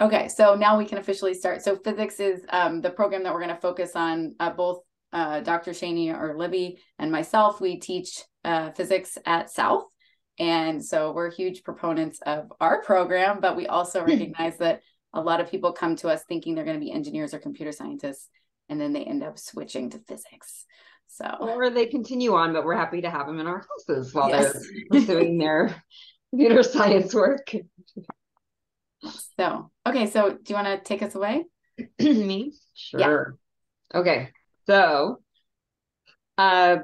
Okay, so now we can officially start. So physics is um, the program that we're going to focus on. Uh, both uh, Dr. Schoene or Libby and myself, we teach uh, physics at South. And so we're huge proponents of our program, but we also hmm. recognize that a lot of people come to us thinking they're going to be engineers or computer scientists, and then they end up switching to physics. So, or they continue on, but we're happy to have them in our classes while yes. they're pursuing their computer science work. So, okay, so do you want to take us away? Me? Sure. Yeah. Okay. So, uh,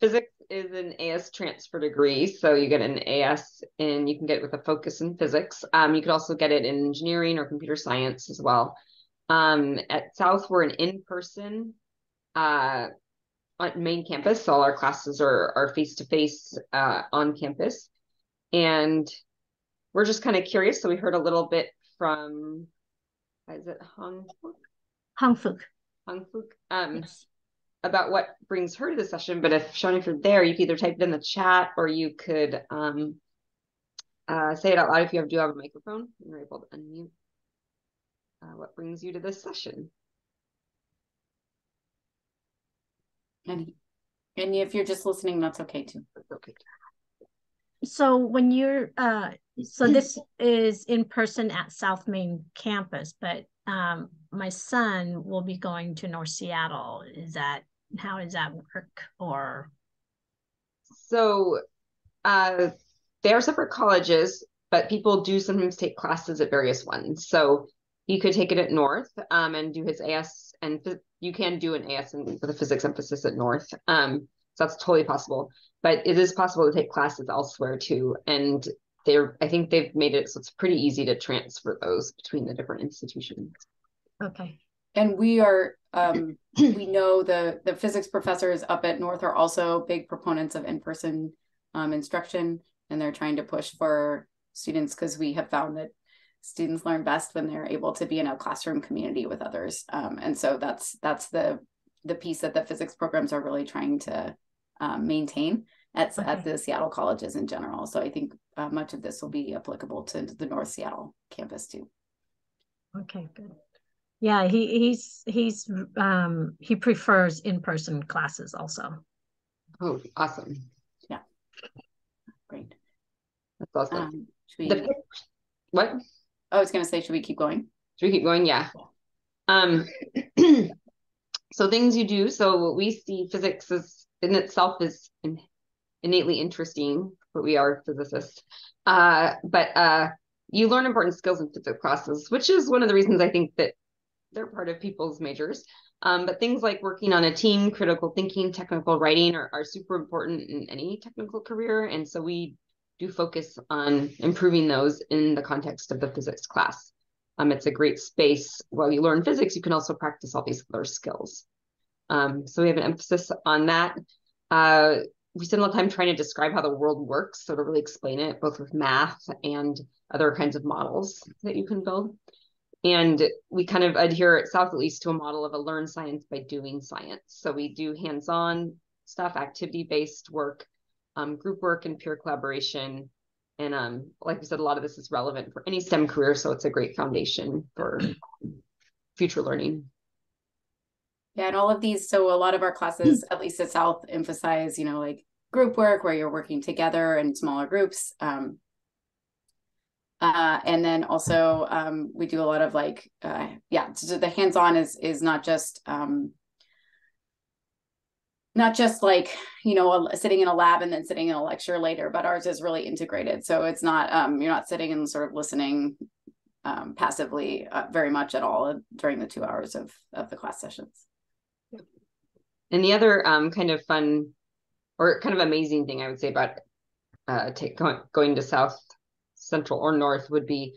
physics is an AS transfer degree. So you get an AS and you can get it with a focus in physics. Um, you could also get it in engineering or computer science as well. Um, at South, we're an in-person uh, on main campus. All our classes are are face-to-face uh, on campus. And we're just kind of curious. So we heard a little bit from, is it Hong Hong Fuk. Hong Fuk. Um, yes. About what brings her to the session. But if Sean, if you're there, you could either type it in the chat or you could um, uh, say it out loud if you have, do have a microphone. You're able to unmute. Uh, what brings you to this session? And, and if you're just listening, that's okay too. That's okay so when you're uh so this is in person at south main campus but um my son will be going to north seattle. Is that how does that work or? So uh they are separate colleges but people do sometimes take classes at various ones. So he could take it at north um and do his as and you can do an as with a physics emphasis at north. Um so that's totally possible but it is possible to take classes elsewhere too. And they're, I think they've made it so it's pretty easy to transfer those between the different institutions. Okay. And we are, um, we know the the physics professors up at North are also big proponents of in person um, instruction, and they're trying to push for students because we have found that students learn best when they're able to be in a classroom community with others. Um, and so that's that's the the piece that the physics programs are really trying to um, maintain at, okay. at the Seattle colleges in general. So I think uh, much of this will be applicable to the North Seattle campus too. Okay, good. Yeah, he he's he's um he prefers in-person classes also. Oh, awesome. Yeah. Great. That's awesome. Um, we, the, what? I was gonna say, should we keep going? Should we keep going? Yeah. Um so things you do. So what we see physics as in itself is in, innately interesting, but we are physicists. Uh, but uh, you learn important skills in physics classes, which is one of the reasons I think that they're part of people's majors. Um, but things like working on a team, critical thinking, technical writing are, are super important in any technical career. And so we do focus on improving those in the context of the physics class. Um, it's a great space while you learn physics, you can also practice all these other skills. Um, so we have an emphasis on that. Uh, we spend a lot of time trying to describe how the world works, so to really explain it, both with math and other kinds of models that you can build. And we kind of adhere at South at least to a model of a learn science by doing science. So we do hands-on stuff, activity-based work, um, group work and peer collaboration. And um, like we said, a lot of this is relevant for any STEM career, so it's a great foundation for future learning. Yeah, and all of these, so a lot of our classes, at least at South, emphasize, you know, like group work where you're working together in smaller groups. Um, uh, and then also um, we do a lot of like, uh, yeah, so the hands-on is is not just um, not just like you know a, sitting in a lab and then sitting in a lecture later, but ours is really integrated. So it's not um, you're not sitting and sort of listening um, passively uh, very much at all during the two hours of of the class sessions. And the other um, kind of fun or kind of amazing thing I would say about uh, take, going, to South Central or North would be,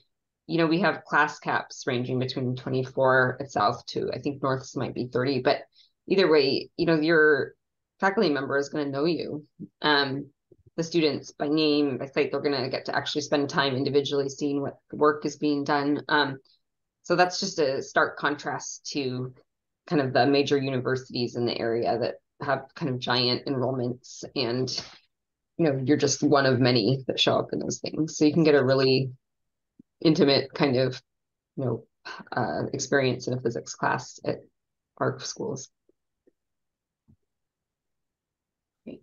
you know, we have class caps ranging between 24 at South to I think North's might be 30, but either way, you know, your faculty member is going to know you. Um, the students by name, by sight, they're going to get to actually spend time individually seeing what work is being done. Um, so that's just a stark contrast to kind of the major universities in the area that have kind of giant enrollments and you know you're just one of many that show up in those things so you can get a really intimate kind of you know, uh, experience in a physics class at our schools. Great.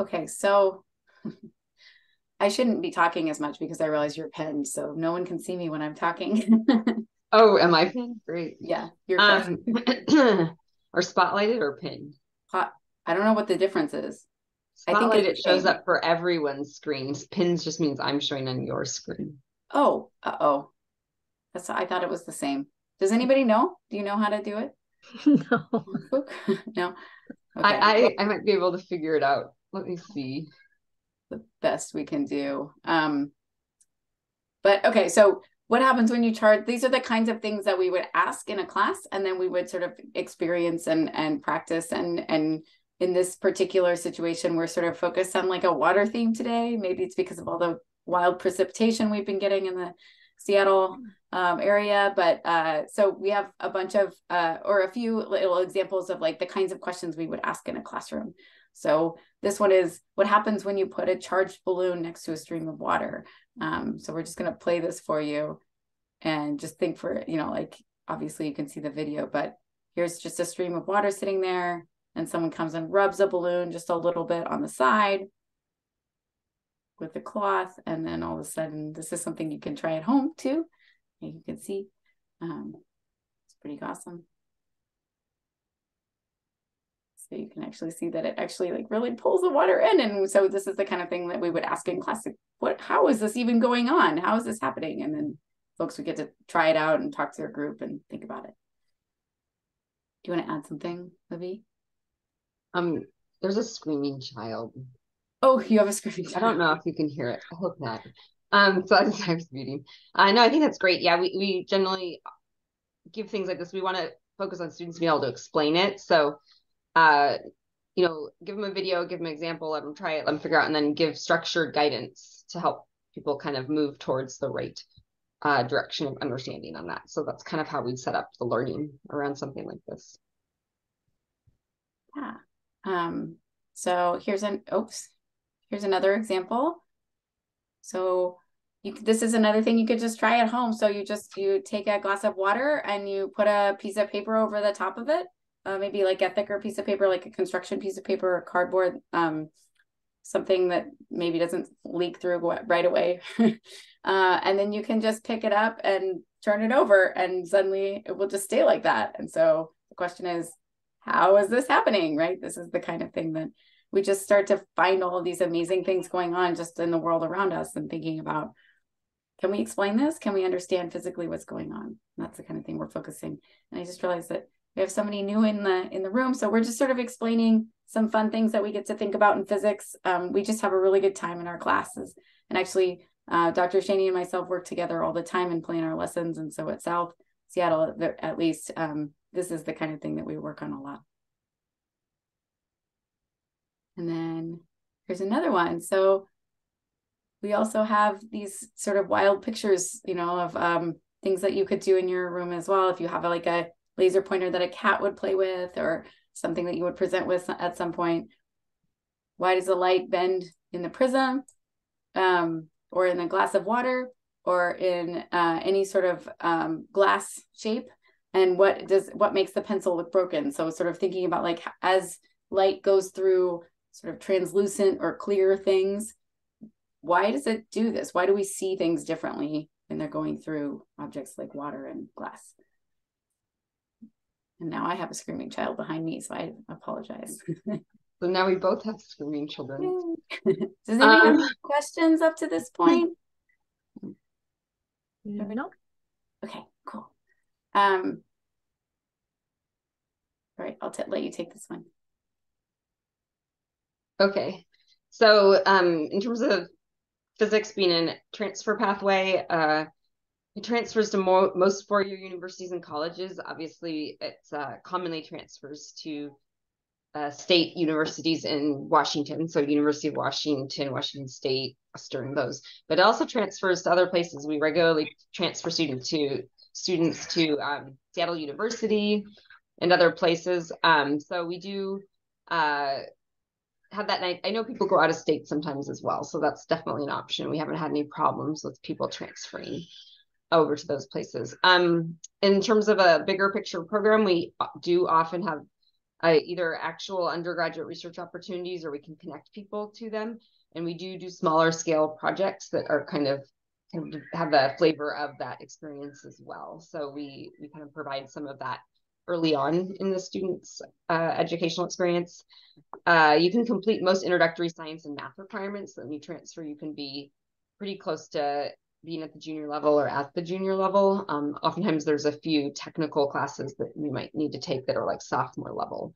Okay, so I shouldn't be talking as much because I realize you're pinned, so no one can see me when I'm talking. oh, am I pinned? Great. Yeah, you're um, or spotlighted or pinned. I don't know what the difference is. Spotlight I think it shows up for everyone's screens. Pins just means I'm showing on your screen. Oh, uh oh. That's I thought it was the same. Does anybody know? Do you know how to do it? No. no. Okay. I, I I might be able to figure it out. Let me see. The best we can do. Um but okay, so what happens when you charge these are the kinds of things that we would ask in a class and then we would sort of experience and and practice. And and in this particular situation we're sort of focused on like a water theme today. Maybe it's because of all the wild precipitation we've been getting in the seattle um, area. But uh, so we have a bunch of uh, or a few little examples of like the kinds of questions we would ask in a classroom so this one is what happens when you put a charged balloon next to a stream of water? Um, so we're just going to play this for you and just think for you know like obviously you can see the video but here's just a stream of water sitting there and someone comes and rubs a balloon just a little bit on the side with the cloth. And then all of a sudden this is something you can try at home too. You can see um, it's pretty awesome so you can actually see that it actually like really pulls the water in and so this is the kind of thing that we would ask in class like, what how is this even going on how is this happening and then folks would get to try it out and talk to their group and think about it do you want to add something libby um, there's a screaming child. Oh, you have a screaming child. I don't know if you can hear it. I hope not. Um, so that's I was muting. Uh, no, I think that's great. Yeah, we we generally give things like this. We want to focus on students being able to explain it. So, uh, you know, give them a video, give them an example, let them try it, let them figure out, and then give structured guidance to help people kind of move towards the right uh, direction of understanding on that. So that's kind of how we'd set up the learning around something like this. Yeah. Um, so here's an, oops, here's another example. So you, this is another thing you could just try at home. So you just, you take a glass of water and you put a piece of paper over the top of it. Uh, maybe like a thicker piece of paper, like a construction piece of paper or cardboard, um, something that maybe doesn't leak through right away. uh, and then you can just pick it up and turn it over and suddenly it will just stay like that. And so the question is, how is this happening? Right. This is the kind of thing that we just start to find all these amazing things going on just in the world around us and thinking about can we explain this? Can we understand physically what's going on? And that's the kind of thing we're focusing. And I just realized that we have somebody new in the in the room, so we're just sort of explaining some fun things that we get to think about in physics. Um, we just have a really good time in our classes, and actually, uh, Dr. Schoene and myself work together all the time and plan our lessons. And so at South Seattle, at least, um, this is the kind of thing that we work on a lot. And then here's another one. So we also have these sort of wild pictures, you know, of um, things that you could do in your room as well. If you have like a laser pointer that a cat would play with or something that you would present with at some point. Why does the light bend in the prism um, or in a glass of water or in uh, any sort of um, glass shape? and what does what makes the pencil look broken so sort of thinking about like as light goes through sort of translucent or clear things why does it do this why do we see things differently when they're going through objects like water and glass and now i have a screaming child behind me so i apologize. So now we both have screaming children. Does anyone um, have questions up to this point? No okay cool. Um, all right, I'll let you take this one. Okay. So um, in terms of physics being a transfer pathway, uh, it transfers to mo most four-year universities and colleges. Obviously, it uh, commonly transfers to uh, state universities in Washington, so University of Washington, Washington State, Western, those. But it also transfers to other places. We regularly transfer students to students to um, Seattle University and other places. Um, so we do uh, have that night. I know people go out of state sometimes as well. So that's definitely an option. We haven't had any problems with people transferring. Over to those places. Um, in terms of a bigger picture program, we do often have uh, either actual undergraduate research opportunities or we can connect people to them. And we do do smaller scale projects that are kind of kind of have a flavor of that experience as well. So we we kind of provide some of that early on in the student's uh, educational experience. Uh, you can complete most introductory science and math requirements. When you transfer, you can be pretty close to being at the junior level or at the junior level. Um, oftentimes there's a few technical classes that you might need to take that are like sophomore level.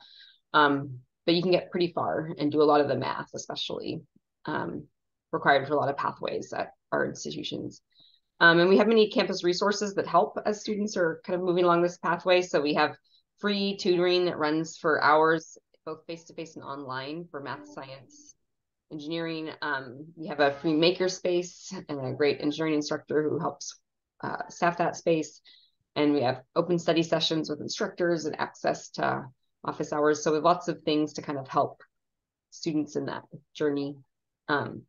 Um, but you can get pretty far and do a lot of the math, especially um, required for a lot of pathways at our institutions. Um, and we have many campus resources that help as students are kind of moving along this pathway. So we have free tutoring that runs for hours, both face-to-face -face and online for math, science, engineering. Um, we have a free maker space and a great engineering instructor who helps uh, staff that space. And we have open study sessions with instructors and access to office hours. So we have lots of things to kind of help students in that journey. Um,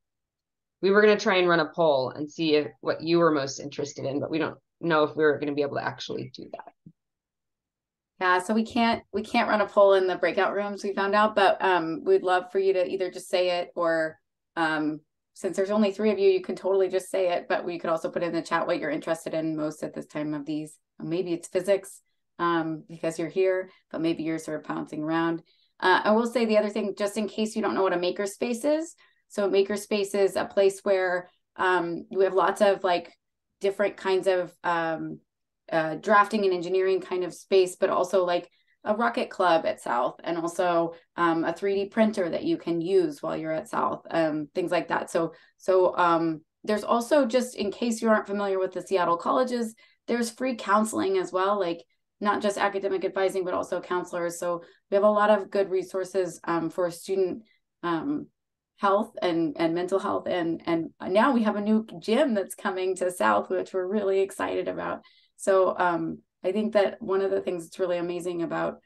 we were going to try and run a poll and see if, what you were most interested in, but we don't know if we are going to be able to actually do that. Yeah, so we can't we can't run a poll in the breakout rooms. We found out, but um, we'd love for you to either just say it or um, since there's only three of you, you can totally just say it. But we could also put in the chat what you're interested in most at this time of these. Maybe it's physics um, because you're here, but maybe you're sort of pouncing around. Uh, I will say the other thing, just in case you don't know what a makerspace is. So a makerspace is a place where um, we have lots of like different kinds of um, uh, drafting and engineering kind of space, but also like a rocket club at South and also um, a 3D printer that you can use while you're at South, um, things like that. So, so um, there's also just in case you aren't familiar with the Seattle colleges, there's free counseling as well, like not just academic advising, but also counselors. So we have a lot of good resources um, for student um, health and and mental health and and now we have a new gym that's coming to south which we're really excited about so um, I think that one of the things that's really amazing about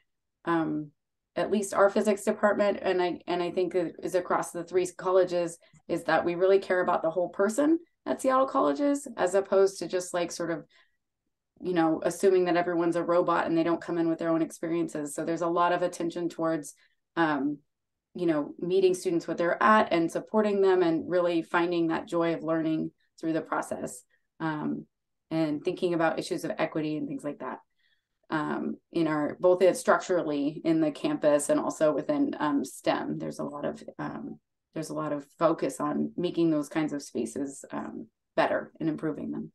um, at least our physics department, and I and I think it is across the three colleges, is that we really care about the whole person at Seattle colleges, as opposed to just like sort of, you know, assuming that everyone's a robot and they don't come in with their own experiences. So there's a lot of attention towards um, you know meeting students where they're at and supporting them and really finding that joy of learning through the process um, and thinking about issues of equity and things like that um, in our both it structurally in the campus and also within um, STEM. There's a lot of um, there's a lot of focus on making those kinds of spaces um, better and improving them.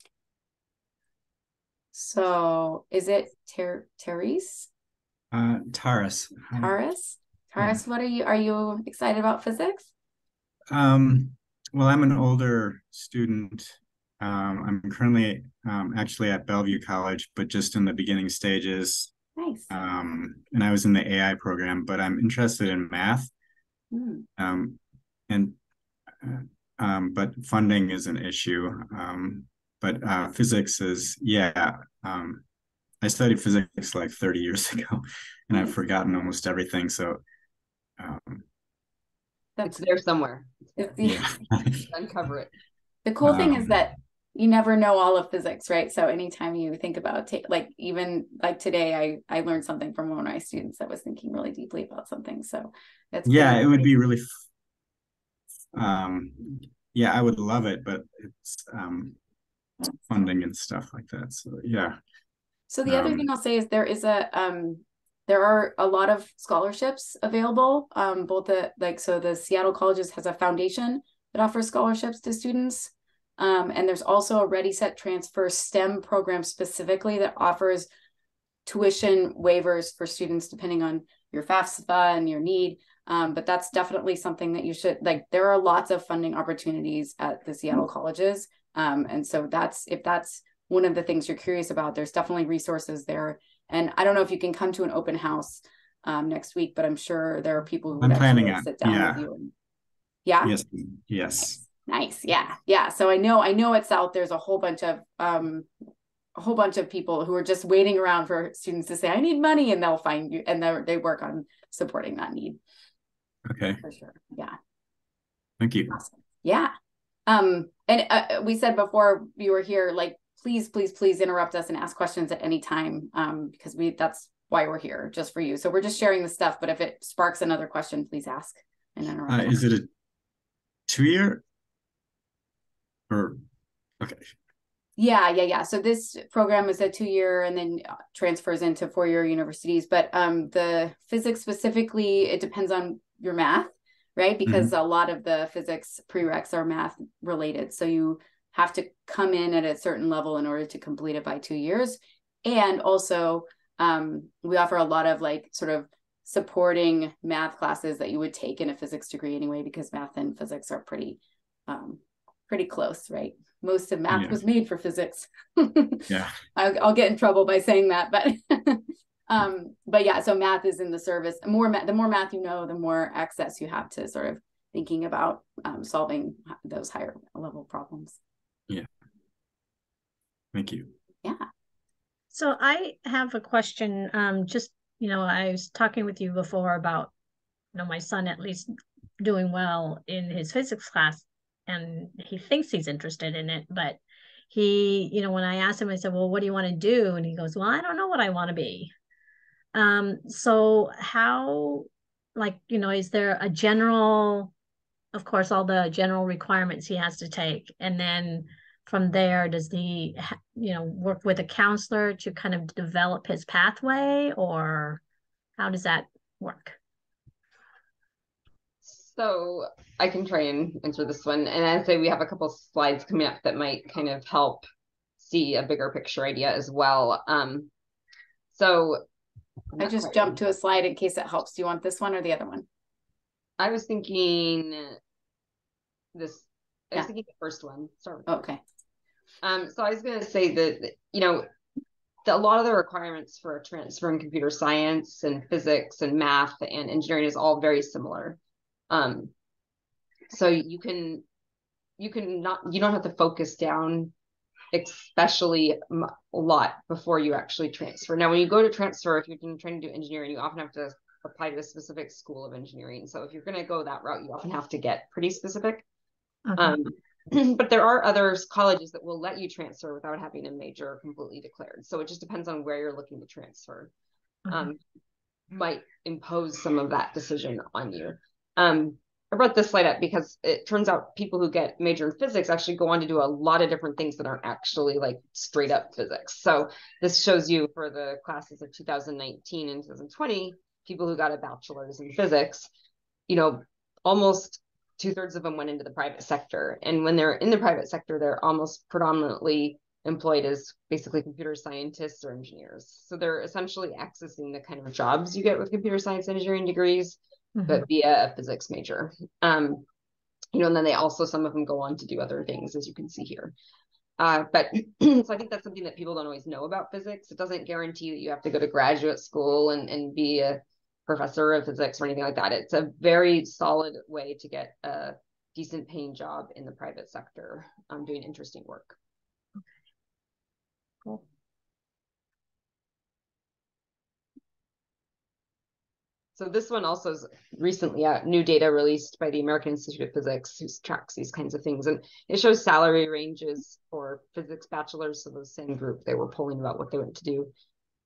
So, is it Ter- Therese? Uh, Taris. Taris. Taris, yeah. what are you? Are you excited about physics? Um. Well, I'm an older student um, I'm currently um, actually at Bellevue College, but just in the beginning stages. Nice. Um, and I was in the AI program, but I'm interested in math. Mm. Um, and uh, um, but funding is an issue. Um, but uh, physics is yeah. Um, I studied physics like 30 years ago, and I've forgotten almost everything. So um, it's there somewhere. yeah. Uncover it. The cool thing is that you never know all of physics, right? So anytime you think about t- like even like today, I I learned something from one of my students that was thinking really deeply about something. So that's yeah, it would be really. Um, yeah, I would love it, but it's um, funding and stuff like that. So yeah. So the um, other thing I'll say is there is a um there are a lot of scholarships available. Um, both the like so the Seattle colleges has a foundation that offers scholarships to students um, and there's also a Ready Set Transfer STEM program specifically that offers tuition waivers for students depending on your FAFSA and your need. Um, but that's definitely something that you should like. There are lots of funding opportunities at the Seattle colleges, um, and so that's if that's one of the things you're curious about. There's definitely resources there, and I don't know if you can come to an open house um, next week, but I'm sure there are people who I'm planning on. Sit down yeah. with you. And, yeah. Yes. Yes. Nice. Yeah. Yeah. So I know I know at South there's a whole bunch of um a whole bunch of people who are just waiting around for students to say I need money and they'll find you and they they work on supporting that need. Okay. For sure. Yeah. Thank you. Awesome. Yeah. Um and uh, we said before you were here like please, please, please interrupt us and ask questions at any time um, because we that's why we're here, just for you. So we're just sharing the stuff, but if it sparks another question, please ask and interrupt. Uh, is it a two year or okay? Yeah, yeah, yeah. So this program is a two year and then uh, transfers into four year universities. But um, the physics specifically, it depends on your math, right? Because mm-hmm. a lot of the physics prereqs are math related. So you have to come in at a certain level in order to complete it by two years. And also, um, we offer a lot of like sort of supporting math classes that you would take in a physics degree anyway, because math and physics are pretty um, pretty close, right? Most of math yeah. was made for physics. yeah, I'll, I'll, get in trouble by saying that, but um, but yeah, so math is in the service. More ma- the more math you know, the more access you have to sort of thinking about um, solving those higher level problems. Yeah. Thank you. Yeah. So I have a question. Um, just you know, I was talking with you before about you know my son at least doing well in his physics class, and he thinks he's interested in it, but he, you know, when I asked him, I said, "Well, what do you want to do?" And he goes, "Well, I don't know what I want to be." Um, so how, like, you know, is there a general of course, all the general requirements he has to take. And then from there, does he, you know, work with a counselor to kind of develop his pathway or how does that work? So I can try and answer this one. And I'd say we have a couple slides coming up that might kind of help see a bigger picture idea as well. Um, so I just jumped to a slide in case it helps. Do you want this one or the other one? I was thinking this. I was thinking the first one. Start okay. Um, so I was going to say that you know, the, a lot of the requirements for a transfer in computer science and physics and math and engineering is all very similar. Um, so you can you can not you don't have to focus down especially a lot before you actually transfer. Now, when you go to transfer, if you're trying to do engineering, you often have to apply to a specific school of engineering. So if you're going to go that route, you often have to get pretty specific. Um, but there are other colleges that will let you transfer without having a major completely declared. So it just depends on where you're looking to transfer. Um, might impose some of that decision on you. Um, I brought this slide up because it turns out people who get major in physics actually go on to do a lot of different things that aren't actually like straight up physics. So this shows you for the classes of 2019 and 2020, people who got a bachelor's in physics, you know, almost two thirds of them went into the private sector. And when they're in the private sector, they're almost predominantly employed as basically computer scientists or engineers. So they're essentially accessing the kind of jobs you get with computer science engineering degrees, mm-hmm. but via a physics major. Um, you know, and then they also some of them go on to do other things, as you can see here. Uh, but so I think that's something that people don't always know about physics. It doesn't guarantee that you have to go to graduate school and, and be a professor of physics or anything like that. It's a very solid way to get a decent paying job in the private sector um, doing interesting work. So this one also is recently uh, new data released by the American Institute of Physics, who tracks these kinds of things, and it shows salary ranges for physics bachelors. So the same group they were polling about what they went to do,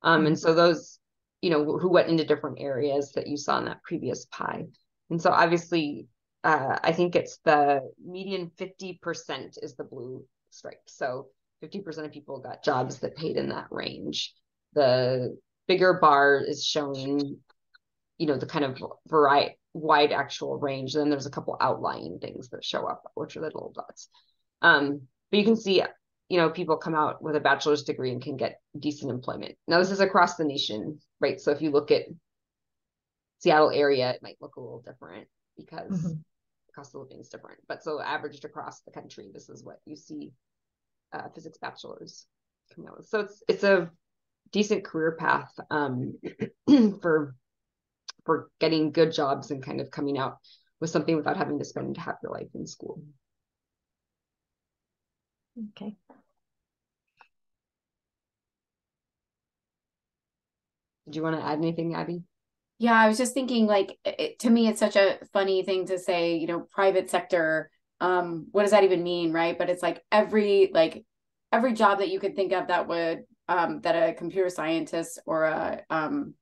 um, and so those you know, who went into different areas that you saw in that previous pie. And so obviously, uh, I think it's the median 50% is the blue stripe. So 50% of people got jobs that paid in that range. The bigger bar is showing, you know, the kind of variety, wide actual range. Then there's a couple outlying things that show up, which are the little dots. Um, but you can see you know, people come out with a bachelor's degree and can get decent employment. Now, this is across the nation, right? So if you look at Seattle area, it might look a little different because mm-hmm. the cost of living is different. But so averaged across the country, this is what you see uh, physics bachelors coming out with. So it's it's a decent career path um, for for getting good jobs and kind of coming out with something without having to spend half your life in school. Okay. Did you want to add anything, Abby? Yeah, I was just thinking like it, to me it's such a funny thing to say, you know, private sector um what does that even mean, right? But it's like every like every job that you could think of that would um, that a computer scientist or a um,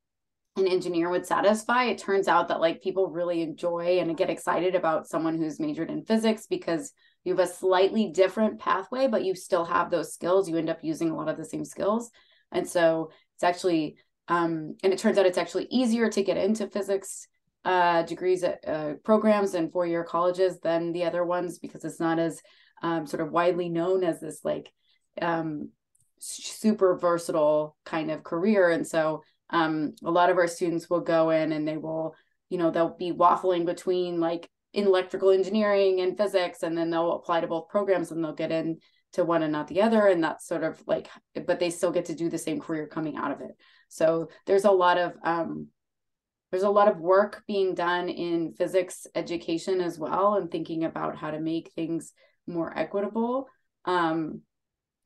an engineer would satisfy it turns out that like people really enjoy and get excited about someone who's majored in physics because you have a slightly different pathway but you still have those skills. You end up using a lot of the same skills. And so it's actually um, and it turns out it's actually easier to get into physics uh, degrees at uh, programs and four-year colleges than the other ones because it's not as um, sort of widely known as this like um, super versatile kind of career. And so um, a lot of our students will go in and they will you know they'll be waffling between like in electrical engineering and physics and then they'll apply to both programs and they'll get in to one and not the other and that's sort of like but they still get to do the same career coming out of it. So there's a lot of um, there's a lot of work being done in physics education as well and thinking about how to make things more equitable. Um,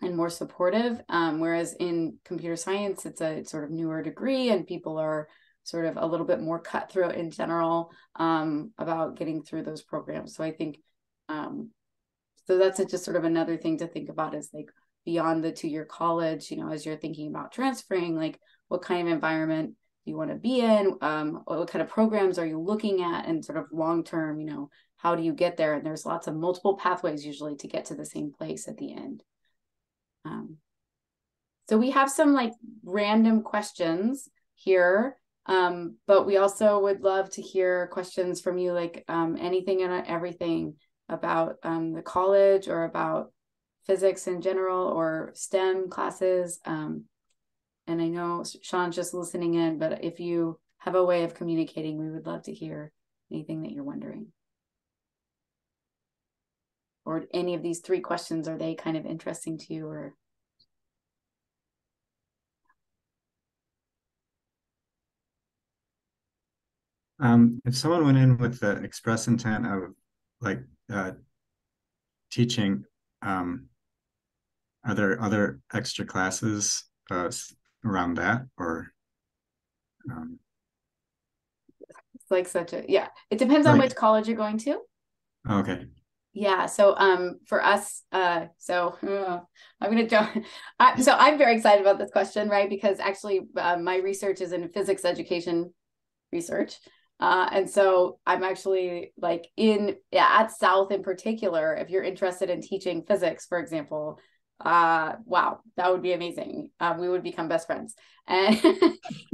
and more supportive. Um, whereas in computer science, it's a sort of newer degree and people are sort of a little bit more cutthroat in general um, about getting through those programs. So I think, um, so that's just sort of another thing to think about is like beyond the two year college, you know, as you're thinking about transferring, like what kind of environment do you want to be in? Um, what kind of programs are you looking at and sort of long term, you know, how do you get there? And there's lots of multiple pathways usually to get to the same place at the end. Um, so we have some like random questions here, um, but we also would love to hear questions from you, like um, anything and everything about um, the college or about physics in general or STEM classes. Um, and I know Sean's just listening in, but if you have a way of communicating, we would love to hear anything that you're wondering. Or any of these three questions, are they kind of interesting to you or? Um, if someone went in with the express intent of like uh, teaching, um, are there other extra classes uh, around that or um, it's like such a yeah it depends on which college you're going to. Okay yeah so um for us uh so uh, i'm gonna jump I, so i'm very excited about this question right? Because actually uh, my research is in physics education research uh, and so I'm actually like in yeah, at South in particular, if you're interested in teaching physics, for example, uh wow that would be amazing. Um, we would become best friends. And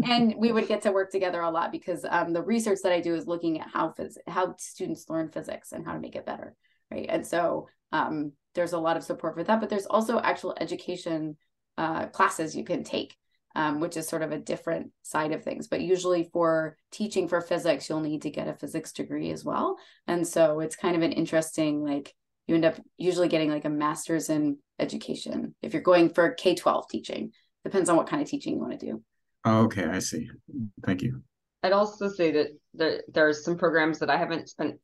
and we would get to work together a lot because um, the research that i do is looking at how phys- how students learn physics and how to make it better right and so um, there's a lot of support for that but there's also actual education uh, classes you can take um, which is sort of a different side of things but usually for teaching for physics you'll need to get a physics degree as well and so it's kind of an interesting like you end up usually getting like a master's in education if you're going for K-12 teaching. Depends on what kind of teaching you want to do. Oh, okay, I see. Thank you. I'd also say that there there are some programs that I haven't spent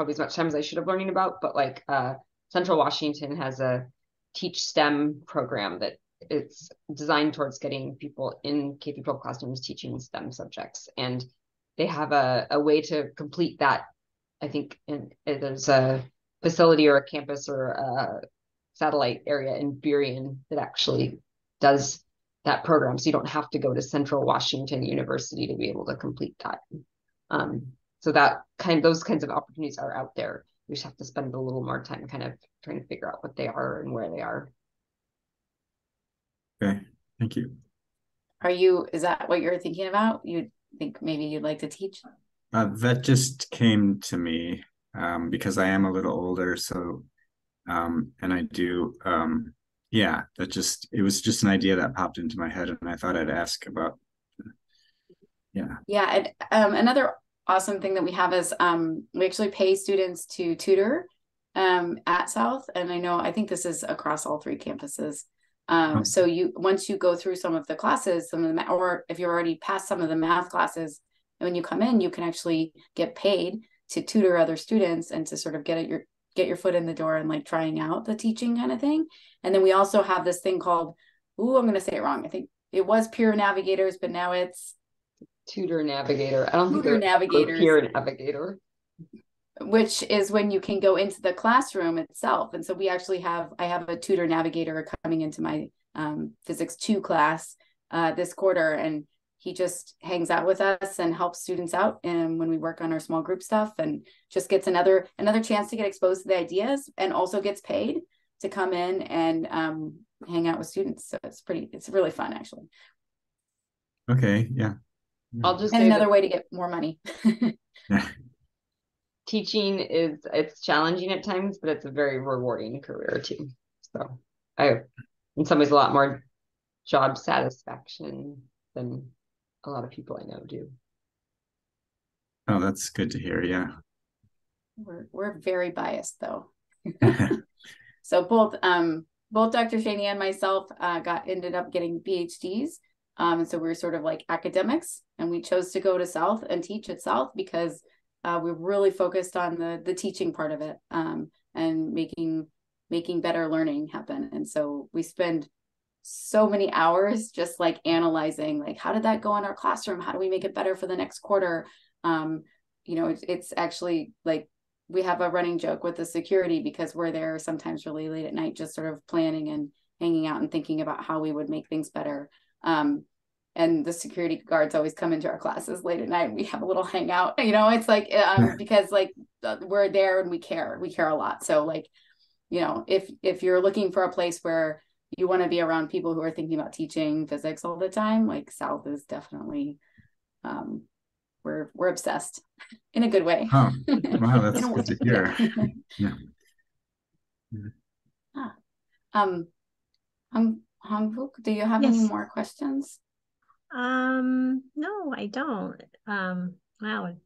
probably as much time as I should have learning about, but like uh, Central Washington has a Teach STEM program that it's designed towards getting people in K-12 classrooms teaching STEM subjects, and they have a, a way to complete that. I think in, there's a facility or a campus or a satellite area in Burien that actually does that program. So you don't have to go to Central Washington University to be able to complete that. Um, so that kind those kinds of opportunities are out there. We just have to spend a little more time kind of trying to figure out what they are and where they are. Okay, thank you. Are you, is that what you're thinking about? You think maybe you'd like to teach? Uh, that just came to me um, because I am a little older. So, um, and I do, um, yeah, that just, it was just an idea that popped into my head and I thought I'd ask about. Yeah. Yeah. And, um, another awesome thing that we have is um, we actually pay students to tutor um, at South. And I know, I think this is across all three campuses. Um, oh. So you once you go through some of the classes, some of the or if you're already past some of the math classes, and when you come in, you can actually get paid to tutor other students and to sort of get your get your foot in the door and like trying out the teaching kind of thing. And then we also have this thing called, ooh, I'm gonna say it wrong. I think it was peer navigators, but now it's tutor navigator. I don't tutor think navigators. peer navigator. which is when you can go into the classroom itself. And so we actually have, I have a tutor navigator coming into my um, physics two class uh, this quarter, and he just hangs out with us and helps students out and when we work on our small group stuff and just gets another another chance to get exposed to the ideas and also gets paid to come in and um, hang out with students so it's pretty it's really fun actually okay yeah i'll just and another way to get more money teaching is it's challenging at times, but it's a very rewarding career too. So I in some ways a lot more job satisfaction than a lot of people I know do. Oh, that's good to hear. Yeah. We're we're very biased though. so both um both Dr. Schoene and myself uh, got ended up getting PhDs. Um, and so we are sort of like academics, and we chose to go to South and teach at South because uh, we're really focused on the the teaching part of it um, and making making better learning happen. And so we spend so many hours just like analyzing like how did that go in our classroom? How do we make it better for the next quarter? Um, you know it's, it's actually like we have a running joke with the security because we're there sometimes really late at night just sort of planning and hanging out and thinking about how we would make things better. Um, and the security guards always come into our classes late at night and we have a little hangout you know it's like um, because like uh, we're there and we care we care a lot so like you know if if you're looking for a place where you want to be around people who are thinking about teaching physics all the time like south is definitely um we're we're obsessed in a good way oh wow that's good to hear yeah. yeah. Ah. um Hong Hong do you have yes. any more questions? Um, no, I don't. Um, wow. If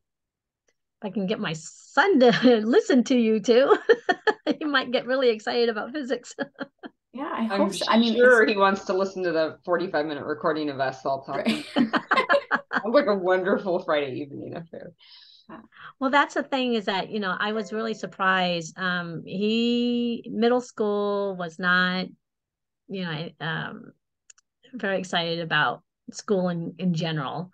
I can get my son to listen to you too, he might get really excited about physics. yeah, I hope. I'm so. I mean, sure he wants to listen to the 45 minute recording of us all talking. like a wonderful Friday evening affair. Well, that's the thing is that, you know, I was really surprised. Um, he middle school was not, you know, um, very excited about school in in general.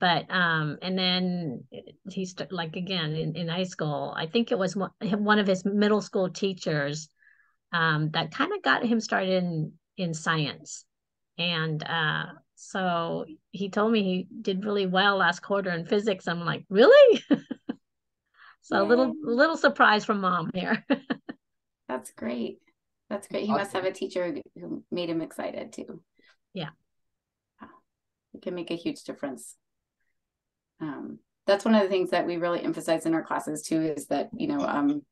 But um and then he he's like again in, in high school i think it was one, one of his middle school teachers um that kind of got him started in in science. And uh so he told me he did really well last quarter in physics. I'm like really? So a little little surprise from mom here that's great. That's great. He awesome. must have a teacher who made him excited too. Yeah it can make a huge difference. Um, that's one of the things that we really emphasize in our classes too is that you know um,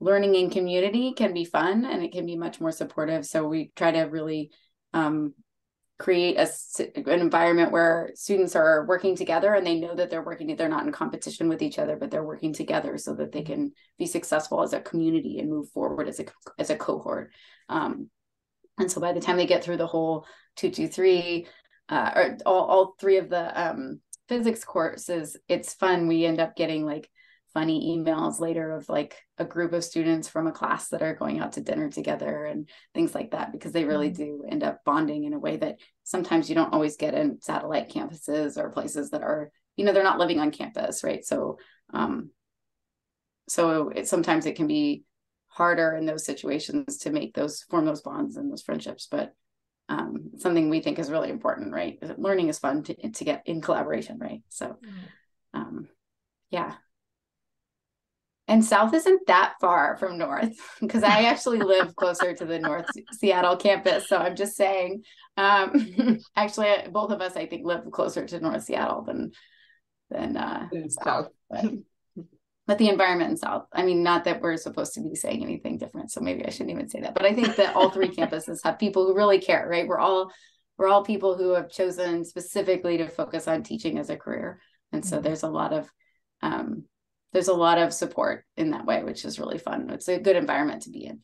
learning in community can be fun and it can be much more supportive so we try to really um, create a, an environment where students are working together and they know that they're working they're not in competition with each other but they're working together so that they can be successful as a community and move forward as a as a cohort um, and so by the time they get through the whole 223 uh, or all, all three of the um, physics courses, it's fun. We end up getting like funny emails later of like a group of students from a class that are going out to dinner together and things like that because they really mm-hmm. do end up bonding in a way that sometimes you don't always get in satellite campuses or places that are you know they're not living on campus right so um so it sometimes it can be harder in those situations to make those form those bonds and those friendships but um, something we think is really important, right? Learning is fun to, to get in collaboration, right? So, um, yeah. And South isn't that far from North because I actually live closer to the North Seattle campus. So I'm just saying, um, actually, both of us, I think, live closer to North Seattle than than uh, South. But, but the environment in South. I mean, not that we're supposed to be saying anything different, so maybe I shouldn't even say that. But I think that all three campuses have people who really care, right? We're all we're all people who have chosen specifically to focus on teaching as a career, and so mm-hmm. there's a lot of um, there's a lot of support in that way, which is really fun. It's a good environment to be in.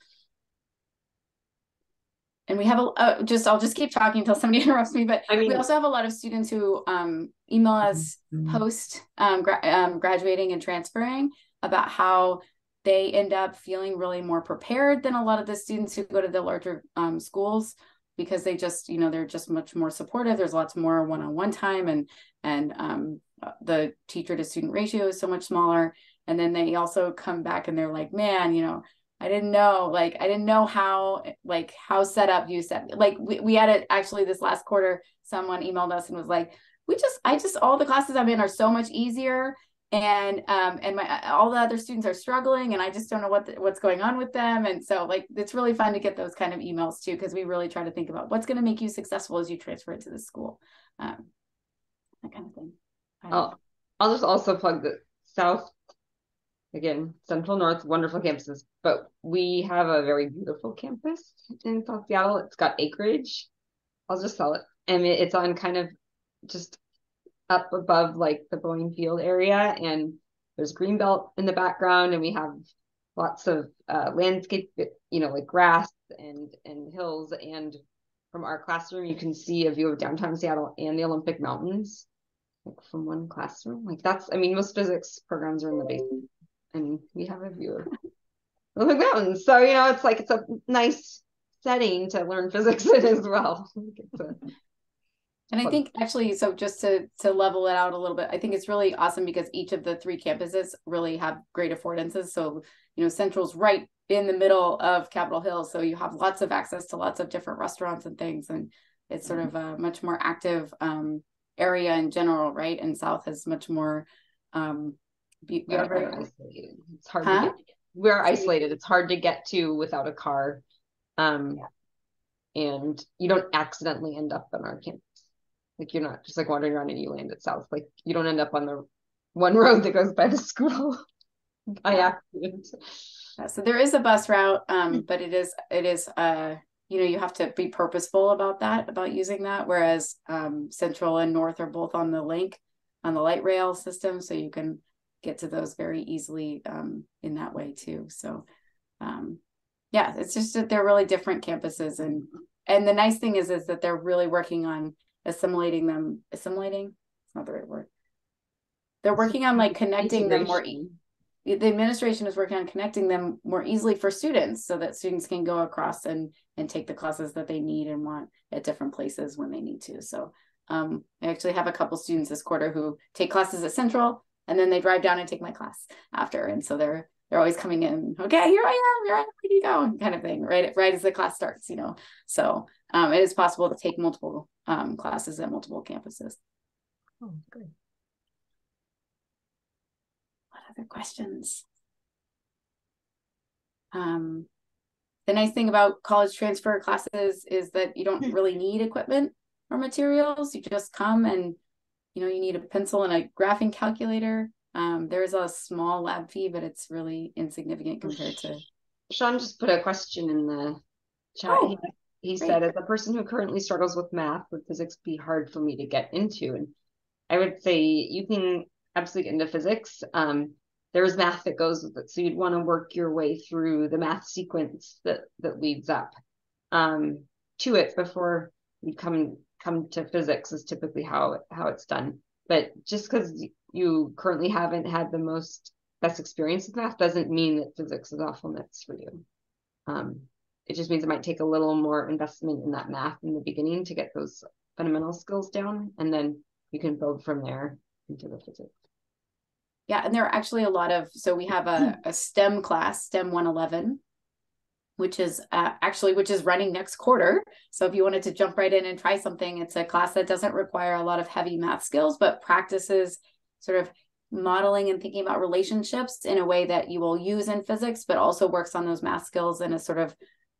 And we have a uh, just I'll just keep talking until somebody interrupts me. But I mean, we also have a lot of students who um, email us mm-hmm. post um, gra- um, graduating and transferring about how they end up feeling really more prepared than a lot of the students who go to the larger um, schools because they just you know they're just much more supportive there's lots more one-on-one time and and um, the teacher to student ratio is so much smaller and then they also come back and they're like man you know I didn't know, like, I didn't know how, like, how set up you said, like, we, we had it actually this last quarter. Someone emailed us and was like, we just, I just, all the classes I'm in are so much easier. And, um, and my, all the other students are struggling and I just don't know what, the, what's going on with them. And so, like, it's really fun to get those kind of emails too, because we really try to think about what's going to make you successful as you transfer it to the school. Um, that kind of thing. I'll, I'll just also plug the South again, Central North, wonderful campuses, but we have a very beautiful campus in South Seattle. It's got acreage. I'll just sell it. And it's on kind of just up above like the Boeing Field area. And there's green belt in the background, and we have lots of uh, landscape, you know, like grass and and hills. And from our classroom, you can see a view of downtown Seattle and the Olympic Mountains, like from one classroom. Like that's, I mean, most physics programs are in the basement and we have a view of the mountains. So, you know, it's like it's a nice setting to learn physics in as well. and I think actually, so just to to level it out a little bit, I think it's really awesome because each of the three campuses really have great affordances. So, you know, Central's right in the middle of Capitol Hill, so you have lots of access to lots of different restaurants and things, and it's sort of a much more active um, area in general, right? And South has much more um, be, we are very isolated. It's hard huh? to get. We're isolated. It's hard to get to without a car. Um, yeah. and you don't accidentally end up on our campus. Like you're not just like wandering around and you land at South. Like you don't end up on the one road that goes by the school by accident. Yeah, so there is a bus route, um, hmm. but it is it is uh you know you have to be purposeful about that about using that. Whereas um, Central and North are both on the link on the light rail system, so you can get to those very easily um, in that way too. So um, yeah, it's just that they're really different campuses and and the nice thing is is that they're really working on assimilating them assimilating? It's not the right word. They're working on like connecting them more e- the administration is working on connecting them more easily for students so that students can go across and and take the classes that they need and want at different places when they need to. So um, i actually have a couple students this quarter who take classes at central and then they drive down and take my class after. And so they're they're always coming in okay here i am here i am where do you go? kind of thing right right as the class starts you know? So um, it is possible to take multiple um, classes at multiple campuses. Oh good. What other questions? Um, the nice thing about college transfer classes is that you don't really need equipment or materials. You just come and you know, you need a pencil and a graphing calculator. Um, there's a small lab fee, but it's really insignificant compared to. Sean just put a question in the chat. Oh, he, he said, as a person who currently struggles with math, would physics be hard for me to get into? And I would say you can absolutely get into physics. Um, there's math that goes with it. So you'd want to work your way through the math sequence that that leads up um, to it before you come come to physics is typically how how it's done. But just because you currently haven't had the most best experience with math doesn't mean that physics is off limits for you. Um, it just means it might take a little more investment in that math in the beginning to get those fundamental skills down, and then you can build from there into the physics. Yeah, and there are actually a lot of so we have a, a STEM class, STEM 111, which is uh, actually which is running next quarter. So if you wanted to jump right in and try something, it's a class that doesn't require a lot of heavy math skills, but practices sort of modeling and thinking about relationships in a way that you will use in physics, but also works on those math skills in a sort of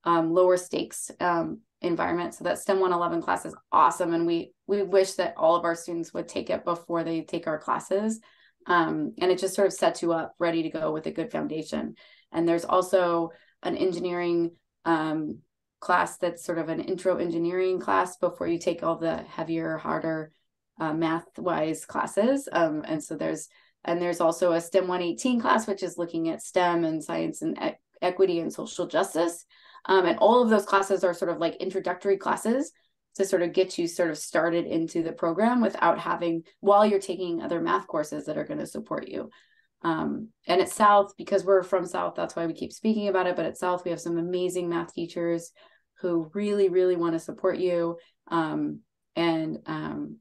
um, lower stakes um, environment. So that STEM 111 class is awesome, and we we wish that all of our students would take it before they take our classes. Um, and it just sort of sets you up ready to go with a good foundation. And there's also an engineering um, class that's sort of an intro engineering class before you take all the heavier, harder uh, math wise classes. Um, and so there's and there's also a STEM 118 class, which is looking at STEM and science and e- equity and social justice. Um, and all of those classes are sort of like introductory classes to sort of get you sort of started into the program without having while you're taking other math courses that are going to support you. Um, and at South, because we're from South, that's why we keep speaking about it. But at South, we have some amazing math teachers who really, really want to support you. Um, and um,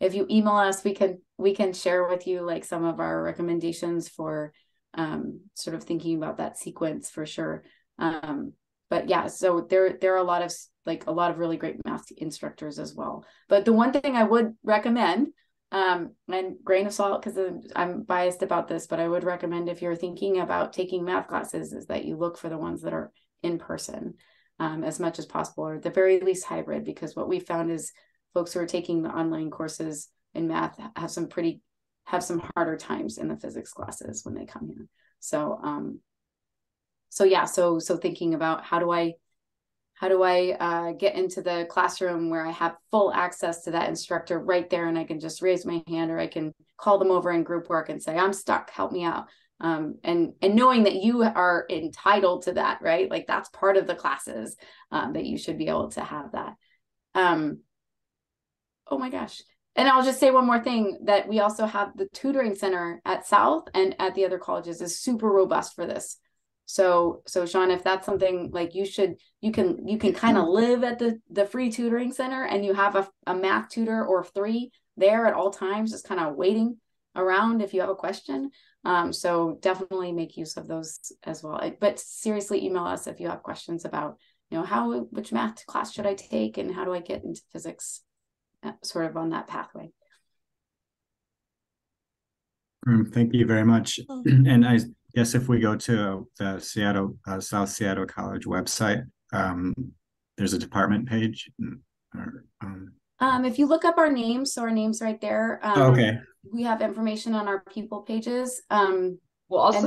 if you email us, we can we can share with you like some of our recommendations for um, sort of thinking about that sequence for sure. Um, but yeah, so there there are a lot of like a lot of really great math instructors as well. But the one thing I would recommend, um, and grain of salt because I'm biased about this, but I would recommend if you're thinking about taking math classes, is that you look for the ones that are in person um, as much as possible, or at the very least hybrid. Because what we found is folks who are taking the online courses in math have some pretty have some harder times in the physics classes when they come here. So um so yeah, so so thinking about how do I how do I uh, get into the classroom where I have full access to that instructor right there and I can just raise my hand or I can call them over in group work and say, I'm stuck, help me out. Um, and and knowing that you are entitled to that, right? Like that's part of the classes um, that you should be able to have that. Um, oh my gosh, and I'll just say one more thing that we also have the tutoring center at South and at the other colleges is super robust for this. So so Sean, if that's something like you should you can you can kind of live at the the free tutoring center and you have a, a math tutor or three there at all times, just kind of waiting around if you have a question. Um, so definitely make use of those as well. But seriously, email us if you have questions about you know how which math class should I take and how do I get into physics uh, sort of on that pathway. Um, thank you very much. And I guess if we go to the Seattle uh, South Seattle College website, um, there's a department page. Or, um... um, if you look up our names, so our names right there. Um, okay. We have information on our people pages. Um, we'll also